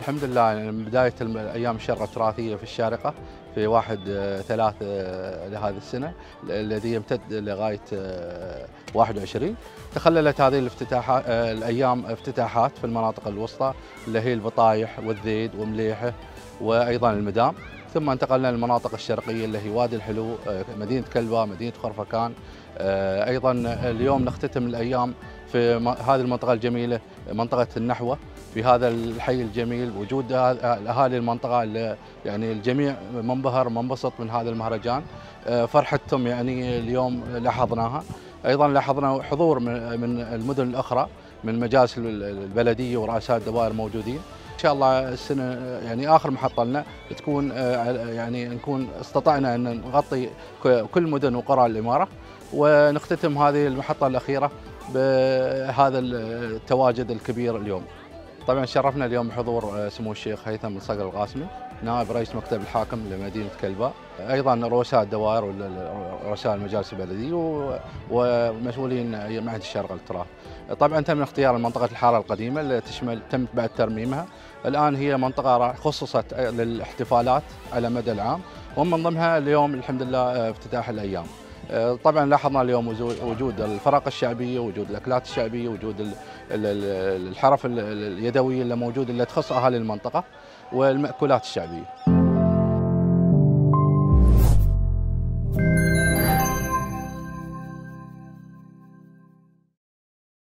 الحمد لله من بداية أيام الشرقة التراثية في الشارقة في واحد آه، ثلاثة آه، لهذه السنة الذي يمتد لغاية آه، 21 تخللت هذه الافتتاحات آه، الأيام افتتاحات في المناطق الوسطى اللي هي البطايح والذيد ومليحة وأيضا المدام. ثم انتقلنا للمناطق الشرقية اللي هي وادي الحلو آه، مدينة كلبة مدينة خرفكان. آه، أيضا اليوم نختتم الأيام في هذه المنطقة الجميلة منطقة النحوة. في هذا الحي الجميل وجود اهالي المنطقة اللي يعني الجميع منبهر منبسط من هذا المهرجان. آه، فرحتهم يعني اليوم لاحظناها. أيضا لاحظنا حضور من المدن الأخرى من مجالس البلدية ورؤساء الدوائر موجودين شاء الله السنة يعني آخر محطة لنا تكون آه، يعني نكون استطعنا أن نغطي كل مدن وقرى الإمارة ونختتم هذه المحطة الأخيرة بهذا التواجد الكبير اليوم. طبعا شرفنا اليوم بحضور آه، سمو الشيخ هيثم بن صقر القاسمي نائب رئيس مكتب الحاكم لمدينة كلباء أيضا رؤساء الدوائر ورؤساء المجالس البلدية ومسؤولين معهد الشرق للتراث. طبعا تم اختيار منطقه الحارة القديمة اللي تشمل تم بعد ترميمها الآن هي منطقة خصصت للاحتفالات على مدى العام ومن ضمنها اليوم الحمد لله آه، افتتاح الأيام. آه، طبعا لاحظنا اليوم وجود الفرق الشعبية وجود الأكلات الشعبية وجود ال- ال- ال- الحرف ال- ال- اليدوي اللي موجود اللي تخص أهالي المنطقة والمأكولات الشعبية.